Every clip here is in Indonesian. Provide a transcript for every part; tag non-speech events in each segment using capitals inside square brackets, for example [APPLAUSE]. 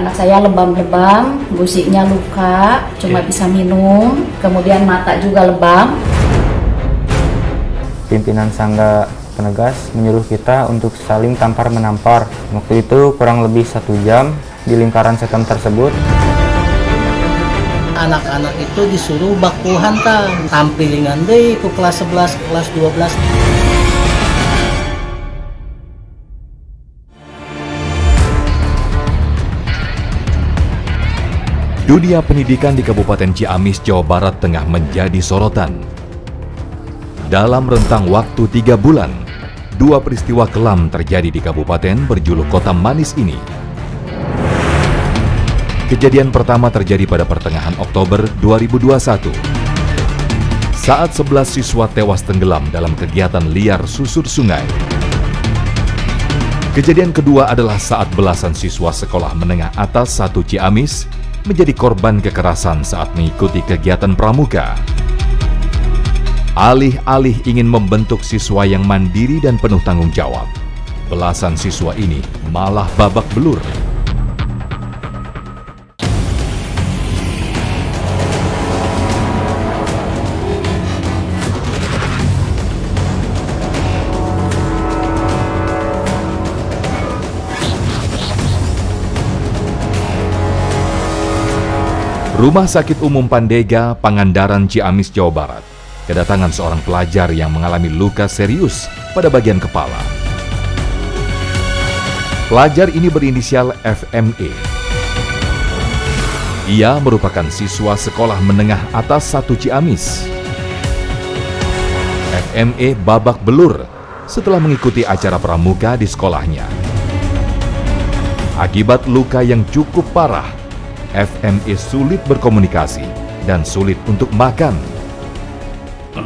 anak saya lebam-lebam, gusiknya luka, cuma Oke. bisa minum, kemudian mata juga lebam. pimpinan Sangga Penegas menyuruh kita untuk saling tampar menampar. Waktu itu kurang lebih satu jam di lingkaran setan tersebut. anak-anak itu disuruh baku hantam tampilingan deh ke kelas 11 kelas 12 Dunia pendidikan di Kabupaten Ciamis, Jawa Barat tengah menjadi sorotan. Dalam rentang waktu tiga bulan, dua peristiwa kelam terjadi di kabupaten berjuluk Kota Manis ini. Kejadian pertama terjadi pada pertengahan Oktober 2021. Saat 11 siswa tewas tenggelam dalam kegiatan liar susur sungai. Kejadian kedua adalah saat belasan siswa sekolah menengah atas satu Ciamis menjadi korban kekerasan saat mengikuti kegiatan pramuka. Alih-alih ingin membentuk siswa yang mandiri dan penuh tanggung jawab, belasan siswa ini malah babak belur. Rumah Sakit Umum Pandega, Pangandaran, Ciamis, Jawa Barat, kedatangan seorang pelajar yang mengalami luka serius pada bagian kepala. Pelajar ini berinisial FME. Ia merupakan siswa sekolah menengah atas satu Ciamis. FME babak belur setelah mengikuti acara pramuka di sekolahnya. Akibat luka yang cukup parah, FME sulit berkomunikasi dan sulit untuk makan.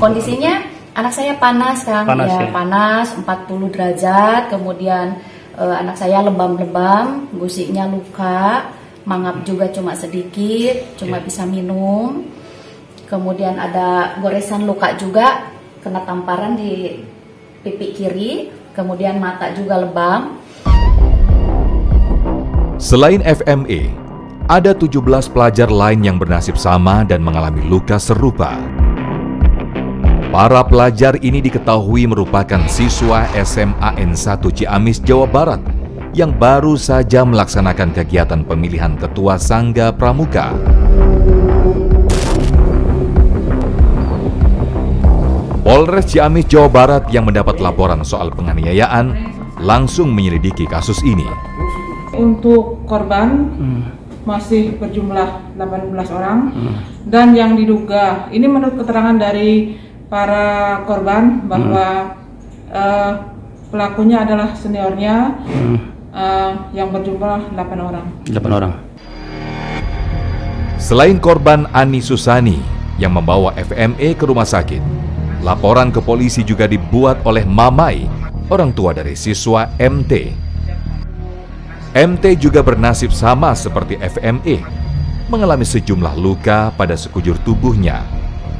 Kondisinya anak saya panas kan, Panas, ya, ya? panas 40 derajat, kemudian eh, anak saya lebam-lebam, gusiknya luka, mangap juga cuma sedikit, cuma Oke. bisa minum. Kemudian ada goresan luka juga, kena tamparan di pipi kiri, kemudian mata juga lebam. Selain FME, ada 17 pelajar lain yang bernasib sama dan mengalami luka serupa. Para pelajar ini diketahui merupakan siswa SMAN 1 Ciamis, Jawa Barat yang baru saja melaksanakan kegiatan pemilihan ketua Sangga Pramuka. Polres Ciamis, Jawa Barat yang mendapat laporan soal penganiayaan langsung menyelidiki kasus ini. Untuk korban masih berjumlah 18 orang dan yang diduga ini menurut keterangan dari para korban bahwa eh, pelakunya adalah seniornya eh, yang berjumlah 8 orang. 8 orang. Selain korban Ani Susani yang membawa FME ke rumah sakit, laporan ke polisi juga dibuat oleh Mamai, orang tua dari siswa MT. MT juga bernasib sama seperti FME, mengalami sejumlah luka pada sekujur tubuhnya.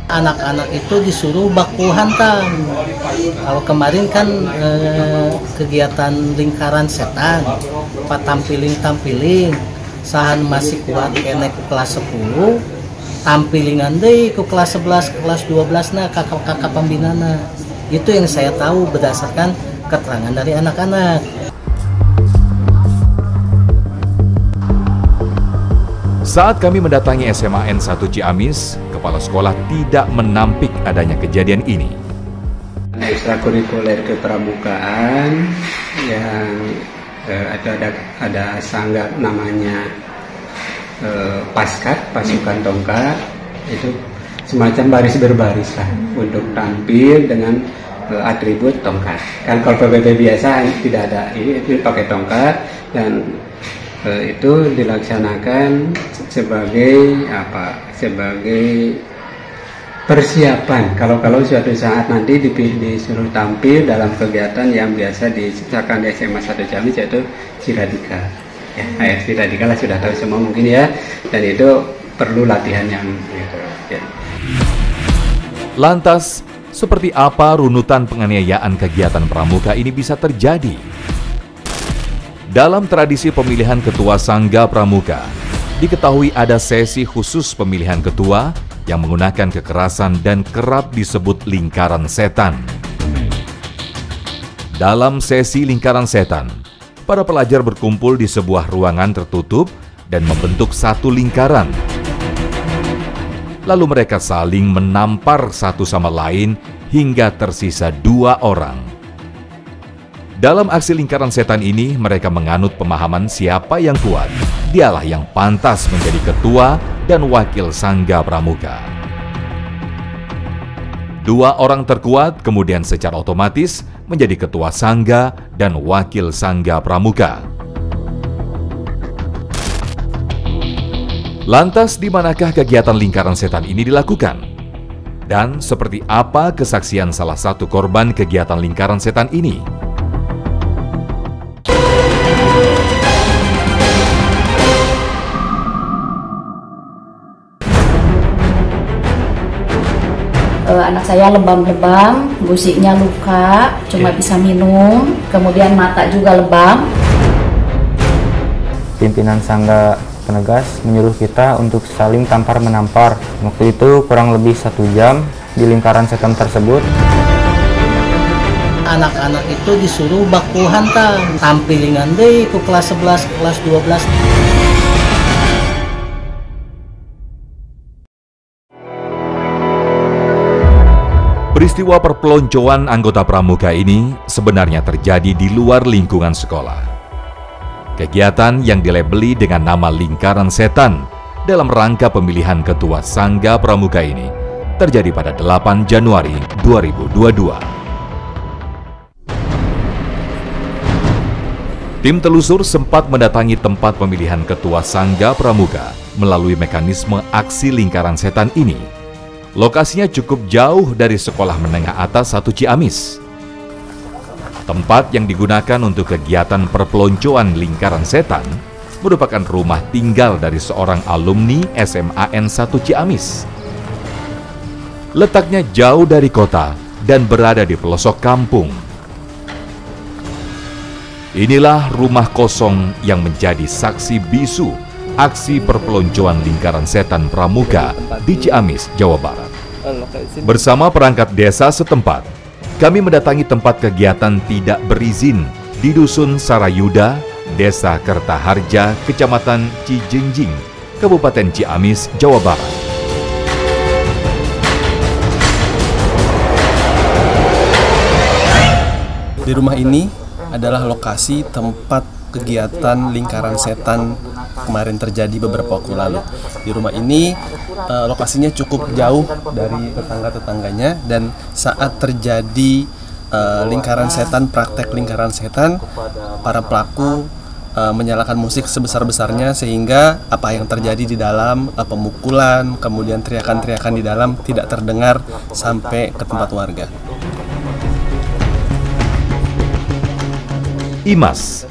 anak-anak itu disuruh baku hantam. Kalau kemarin kan eh, kegiatan lingkaran setan pak tampiling tampiling sahan masih kuat kene ke kelas 10 tampilingan deh ke kelas 11 ke kelas 12 nah kakak-kakak pembinana itu yang saya tahu berdasarkan keterangan dari anak-anak Saat kami mendatangi SMAN 1 Ciamis, kepala sekolah tidak menampik adanya kejadian ini. ekstrakurikuler kepramukaan yang eh, ada ada ada sangga namanya eh, paskat pasukan tongkat itu semacam baris berbaris lah untuk tampil dengan eh, atribut tongkat kan kalau PBB biasa tidak ada ini itu pakai tongkat dan eh, itu dilaksanakan sebagai apa? Sebagai persiapan. Kalau kalau suatu saat nanti dipi- disuruh tampil dalam kegiatan yang biasa disisahkan di SMA 1 Ciamis yaitu Ciradika. Ya ayat Ciradika lah sudah tahu semua mungkin ya. Dan itu perlu latihan yang gitu. Ya. Lantas, seperti apa runutan penganiayaan kegiatan pramuka ini bisa terjadi? Dalam tradisi pemilihan ketua Sangga Pramuka, diketahui ada sesi khusus pemilihan ketua yang menggunakan kekerasan dan kerap disebut lingkaran setan. Dalam sesi lingkaran setan, para pelajar berkumpul di sebuah ruangan tertutup dan membentuk satu lingkaran. Lalu mereka saling menampar satu sama lain hingga tersisa dua orang. Dalam aksi lingkaran setan ini, mereka menganut pemahaman siapa yang kuat, dialah yang pantas menjadi ketua dan wakil Sangga Pramuka. Dua orang terkuat kemudian secara otomatis menjadi ketua Sangga dan wakil Sangga Pramuka. Lantas di manakah kegiatan lingkaran setan ini dilakukan? Dan seperti apa kesaksian salah satu korban kegiatan lingkaran setan ini? Eh, anak saya lebam-lebam, gusiknya luka, cuma bisa minum, kemudian mata juga lebam. Pimpinan Sangga Penegas menyuruh kita untuk saling tampar menampar. Waktu itu kurang lebih satu jam di lingkaran setan tersebut. anak-anak itu disuruh baku hantam tampilingan deh ke kelas 11 kelas 12 Peristiwa perpeloncoan anggota pramuka ini sebenarnya terjadi di luar lingkungan sekolah. Kegiatan yang dilabeli dengan nama lingkaran setan dalam rangka pemilihan ketua Sangga Pramuka ini terjadi pada 8 Januari 2022. Tim telusur sempat mendatangi tempat pemilihan ketua Sangga Pramuka melalui mekanisme aksi lingkaran setan ini. Lokasinya cukup jauh dari sekolah menengah atas satu Ciamis. Tempat yang digunakan untuk kegiatan perpeloncoan lingkaran setan merupakan rumah tinggal dari seorang alumni SMAN 1 Ciamis. Letaknya jauh dari kota dan berada di pelosok kampung. Inilah rumah kosong yang menjadi saksi bisu aksi perpeloncoan lingkaran setan pramuka di Ciamis, Jawa Barat. Bersama perangkat desa setempat, kami mendatangi tempat kegiatan tidak berizin di Dusun Sarayuda, Desa Kertaharja, Kecamatan Cijingjing, Kabupaten Ciamis, Jawa Barat. Di rumah ini adalah lokasi tempat kegiatan lingkaran setan kemarin terjadi beberapa waktu lalu. Di rumah ini eh, lokasinya cukup jauh dari tetangga-tetangganya dan saat terjadi eh, lingkaran setan, praktek lingkaran setan, para pelaku eh, menyalakan musik sebesar-besarnya sehingga apa yang terjadi di dalam pemukulan, kemudian teriakan-teriakan di dalam tidak terdengar sampai ke tempat warga. Imas,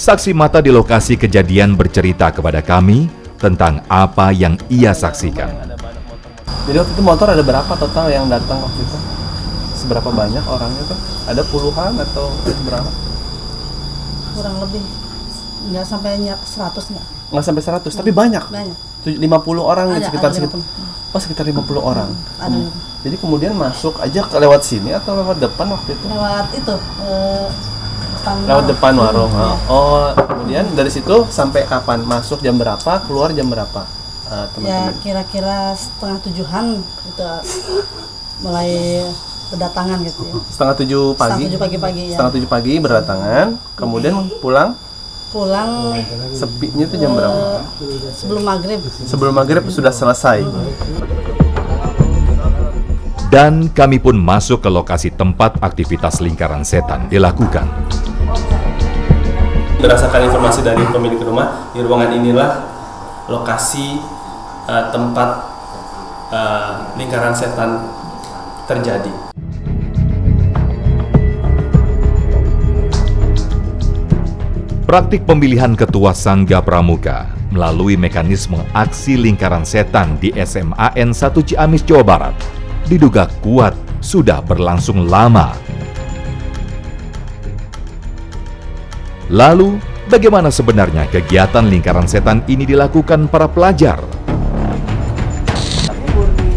saksi mata di lokasi kejadian bercerita kepada kami tentang apa yang ia saksikan. Jadi waktu itu motor ada berapa total yang datang waktu itu? Seberapa banyak orangnya tuh? Ada puluhan atau berapa? kurang lebih nggak sampai nyak 100 nggak Nggak sampai 100, tapi banyak. banyak Tuj- 50 orang Ada, sekitar ada sekitar. 50. Oh, sekitar 50 orang. ada Hmm. Jadi kemudian masuk aja ke lewat sini atau lewat depan waktu itu? lewat itu eh, depan Lewat depan warung. Iya. Oh, kemudian dari situ sampai kapan? Masuk jam berapa? Keluar jam berapa? Eh, ya teman-teman. kira-kira setengah tujuhan itu mulai berdatangan gitu ya Setengah tujuh pagi. setengah tujuh pagi-pagi ya Setengah tujuh pagi berdatangan. Kemudian pulang. pulang Sepinya itu jam berapa? eh, sebelum maghrib Sebelum maghrib sudah selesai. Dan kami pun masuk ke lokasi tempat aktivitas lingkaran setan dilakukan. Berdasarkan informasi dari pemilik rumah, di ruangan inilah lokasi eh, tempat eh, lingkaran setan terjadi. Praktik pemilihan ketua Sangga Pramuka melalui mekanisme aksi lingkaran setan di SMAN 1 Ciamis, Jawa Barat diduga kuat sudah berlangsung lama. Lalu, Bagaimana sebenarnya kegiatan lingkaran setan ini dilakukan para pelajar?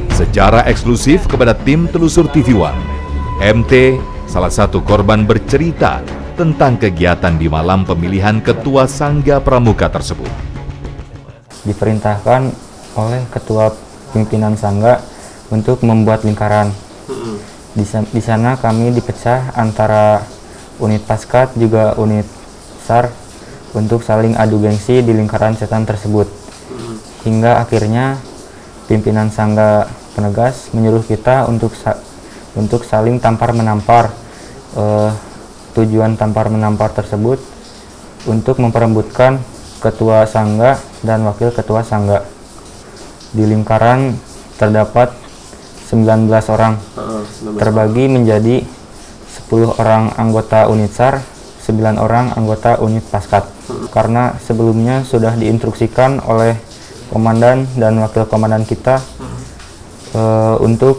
Secara eksklusif kepada tim telusur TV One, MT, salah satu korban bercerita tentang kegiatan di malam pemilihan ketua Sangga Pramuka tersebut. Diperintahkan oleh ketua pimpinan Sangga untuk membuat lingkaran. Di, di sana kami dipecah antara unit paskat juga unit SAR untuk saling adu gengsi di lingkaran setan tersebut. Hingga akhirnya pimpinan Sangga Penegas menyuruh kita untuk sa untuk saling tampar menampar. Uh, tujuan tampar menampar tersebut untuk memperebutkan ketua sangga dan wakil ketua sangga. Di lingkaran terdapat 19 orang, terbagi menjadi 10 orang anggota unit SAR, 9 orang anggota unit Paskat. Karena sebelumnya sudah diinstruksikan oleh komandan dan wakil komandan kita uh, untuk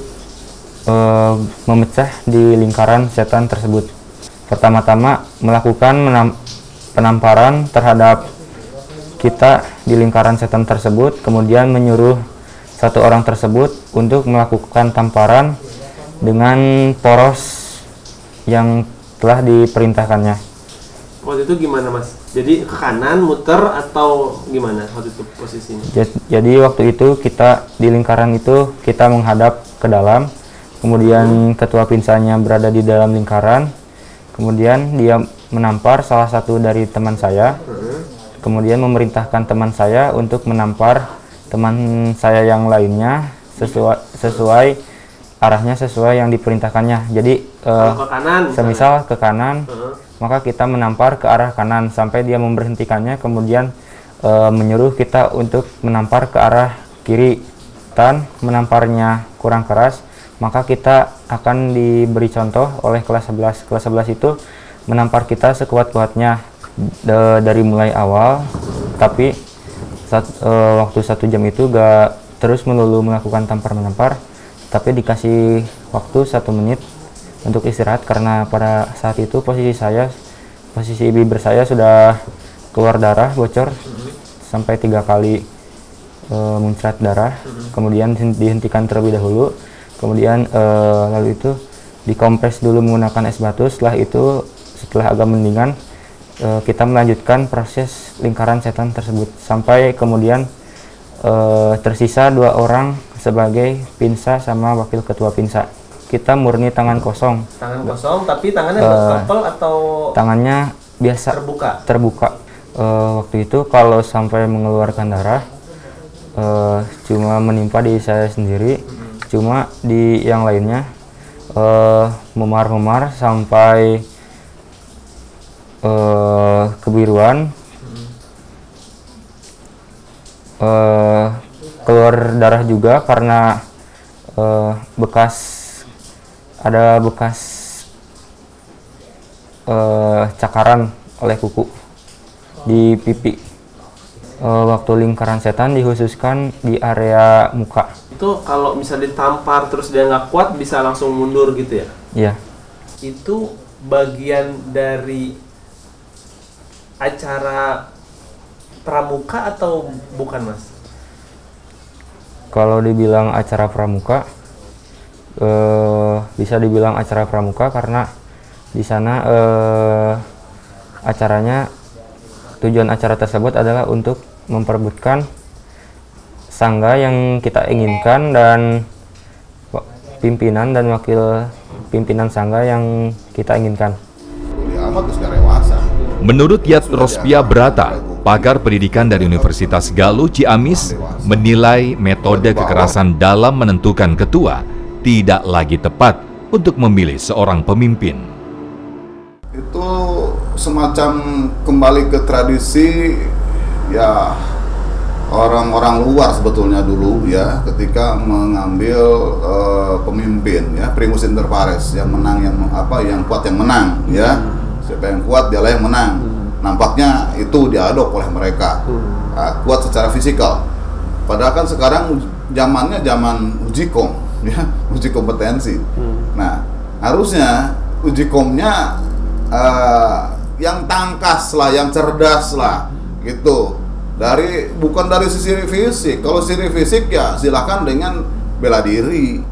uh, memecah di lingkaran setan tersebut. Pertama-tama melakukan penamparan terhadap kita di lingkaran setan tersebut, kemudian menyuruh satu orang tersebut untuk melakukan tamparan dengan poros yang telah diperintahkannya. Waktu itu gimana mas? Jadi ke kanan muter atau gimana waktu itu posisinya? Jadi waktu itu kita di lingkaran itu kita menghadap ke dalam, kemudian ketua pinsanya berada di dalam lingkaran, Kemudian dia menampar salah satu dari teman saya. Kemudian memerintahkan teman saya untuk menampar teman saya yang lainnya sesuai sesuai arahnya sesuai yang diperintahkannya. Jadi uh, ke kanan, semisal ke kanan, uh. maka kita menampar ke arah kanan sampai dia memberhentikannya. Kemudian uh, menyuruh kita untuk menampar ke arah kiri dan menamparnya kurang keras maka kita akan diberi contoh oleh kelas 11 kelas 11 itu menampar kita sekuat-kuatnya dari mulai awal tapi saat, e, waktu satu jam itu gak terus melulu melakukan tampar menampar tapi dikasih waktu satu menit untuk istirahat karena pada saat itu posisi saya posisi bibir saya sudah keluar darah bocor sampai tiga kali e, muncrat darah. Kemudian dihentikan terlebih dahulu. Kemudian uh, lalu itu dikompres dulu menggunakan es batu. Setelah itu setelah agak mendingan uh, kita melanjutkan proses lingkaran setan tersebut. Sampai kemudian uh, tersisa dua orang sebagai pinsa sama wakil ketua pinsa. Kita murni tangan kosong. Tangan kosong tapi tangannya uh, kapel atau tangannya biasa terbuka? Terbuka. Uh, waktu itu kalau sampai mengeluarkan darah uh, cuma menimpa di saya sendiri. Cuma di yang lainnya uh, memar-memar sampai uh, kebiruan uh, keluar darah juga karena uh, bekas ada bekas uh, cakaran oleh kuku di pipi uh, waktu lingkaran setan dikhususkan di area muka itu kalau misalnya ditampar terus dia nggak kuat bisa langsung mundur gitu ya? Iya. Itu bagian dari acara pramuka atau bukan mas? Kalau dibilang acara pramuka, eh, bisa dibilang acara pramuka karena di sana eh, acaranya tujuan acara tersebut adalah untuk memperebutkan sangga yang kita inginkan dan pimpinan dan wakil pimpinan sangga yang kita inginkan. Menurut Yat Rospia Brata, pakar pendidikan dari Universitas Galuh Ciamis, menilai metode kekerasan dalam menentukan ketua tidak lagi tepat untuk memilih seorang pemimpin. Itu semacam kembali ke tradisi ya orang-orang luar sebetulnya dulu ya ketika mengambil uh, pemimpin ya primus inter pares yang menang yang apa yang kuat yang menang ya hmm. Siapa yang kuat dialah yang menang hmm. nampaknya itu diadop oleh mereka hmm. nah, kuat secara fisikal padahal kan sekarang zamannya zaman uji kom [LAUGHS] ya uji kompetensi hmm. nah harusnya uji komnya uh, yang tangkas lah, yang cerdas lah, gitu. Dari bukan dari sisi fisik. Kalau sisi fisik ya silakan dengan bela diri.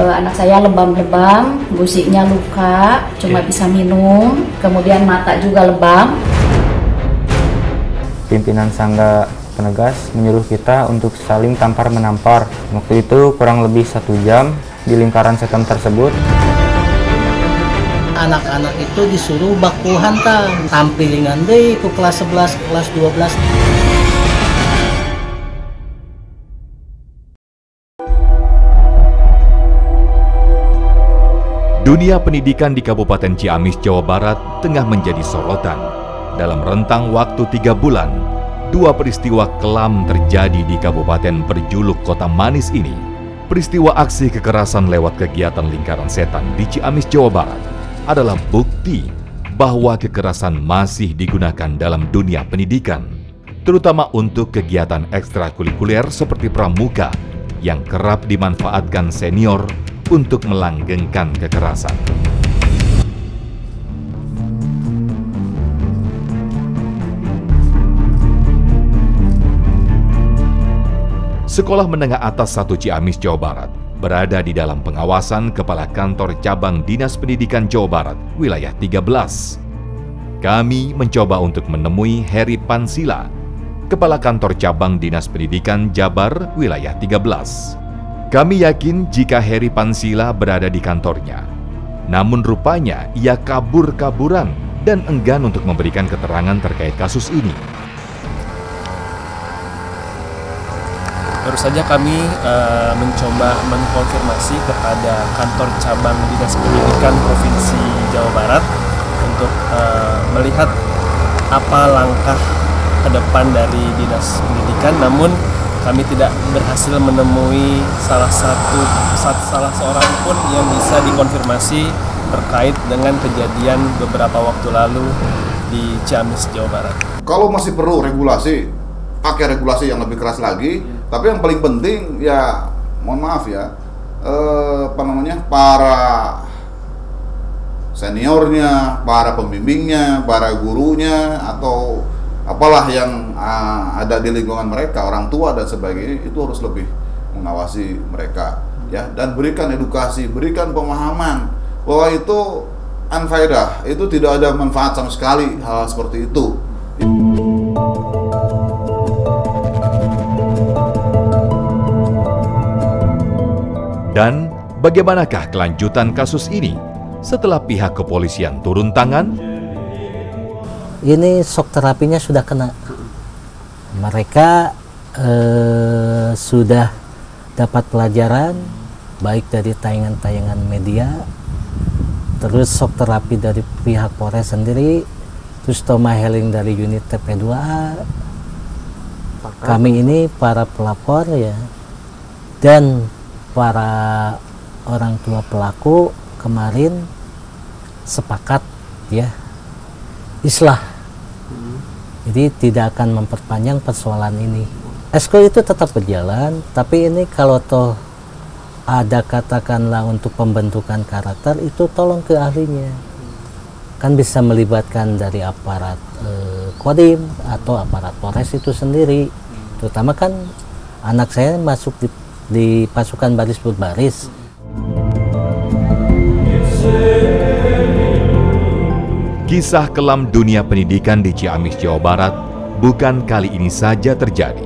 Eh, anak saya lebam-lebam, gusiknya luka, cuma bisa minum, kemudian mata juga lebam. Pimpinan Sangga Penegas menyuruh kita untuk saling tampar menampar. Waktu itu kurang lebih satu jam di lingkaran setan tersebut. anak-anak itu disuruh baku hantam tampilingan deh ke kelas 11 kelas 12 Dunia pendidikan di Kabupaten Ciamis, Jawa Barat tengah menjadi sorotan. Dalam rentang waktu tiga bulan, dua peristiwa kelam terjadi di kabupaten berjuluk Kota Manis ini. Peristiwa aksi kekerasan lewat kegiatan lingkaran setan di Ciamis, Jawa Barat adalah bukti bahwa kekerasan masih digunakan dalam dunia pendidikan, terutama untuk kegiatan ekstrakurikuler seperti pramuka yang kerap dimanfaatkan senior untuk melanggengkan kekerasan. Sekolah Menengah Atas 1 Ciamis, Jawa Barat berada di dalam pengawasan Kepala Kantor Cabang Dinas Pendidikan Jawa Barat, wilayah 13. Kami mencoba untuk menemui Heri Pansila, Kepala Kantor Cabang Dinas Pendidikan Jabar, wilayah 13. Kami yakin jika Heri Pansila berada di kantornya. Namun rupanya ia kabur-kaburan dan enggan untuk memberikan keterangan terkait kasus ini. Baru saja kami eh, mencoba mengkonfirmasi kepada kantor cabang Dinas Pendidikan Provinsi Jawa Barat untuk eh, melihat apa langkah ke depan dari Dinas Pendidikan namun kami tidak berhasil menemui salah satu sat- salah seorang pun yang bisa dikonfirmasi terkait dengan kejadian beberapa waktu lalu di Ciamis, Jawa Barat. Kalau masih perlu regulasi, pakai regulasi yang lebih keras lagi. Tapi yang paling penting ya, mohon maaf ya, eh, apa namanya para seniornya, para pembimbingnya, para gurunya atau apalah yang ah, ada di lingkungan mereka, orang tua dan sebagainya itu harus lebih mengawasi mereka ya dan berikan edukasi, berikan pemahaman bahwa itu anfaedah, itu tidak ada manfaat sama sekali hal seperti itu. Dan bagaimanakah kelanjutan kasus ini setelah pihak kepolisian turun tangan? Ini shock terapinya sudah kena. Mereka eh, sudah dapat pelajaran baik dari tayangan-tayangan media terus shock terapi dari pihak Polres sendiri terus trauma healing dari unit TP2A kami ini para pelapor ya dan para orang tua pelaku kemarin sepakat ya islah jadi tidak akan memperpanjang persoalan ini. Esko itu tetap berjalan tapi ini kalau toh ada katakanlah untuk pembentukan karakter itu tolong ke ahlinya. Kan bisa melibatkan dari aparat eh, kodim atau aparat polres itu sendiri. Terutama kan anak saya masuk di, di pasukan baris berbaris Kisah kelam dunia pendidikan di Ciamis, Jawa Barat bukan kali ini saja terjadi.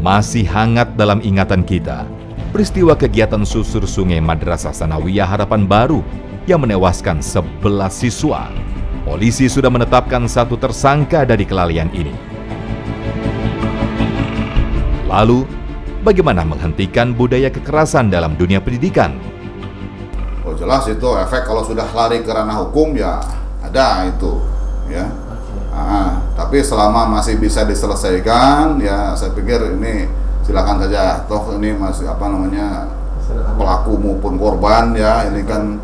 Masih hangat dalam ingatan kita, peristiwa kegiatan susur sungai Madrasah Sanawiyah Harapan Baru yang menewaskan 11 siswa. Polisi sudah menetapkan satu tersangka dari kelalaian ini. Lalu, bagaimana menghentikan budaya kekerasan dalam dunia pendidikan? Oh jelas itu efek kalau sudah lari ke ranah hukum ya ada itu ya. Ah, tapi selama masih bisa diselesaikan ya saya pikir ini silakan saja. Toh ini masih apa namanya pelaku maupun korban ya. Ini kan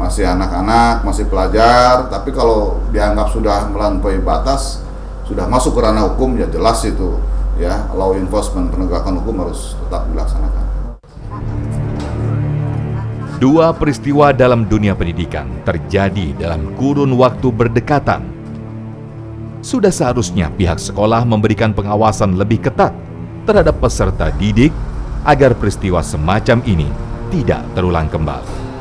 masih anak-anak masih pelajar. Tapi kalau dianggap sudah melampaui batas sudah masuk ke ranah hukum ya jelas itu ya. Law enforcement penegakan hukum harus tetap dilaksanakan. Dua peristiwa dalam dunia pendidikan terjadi dalam kurun waktu berdekatan. Sudah seharusnya pihak sekolah memberikan pengawasan lebih ketat terhadap peserta didik agar peristiwa semacam ini tidak terulang kembali.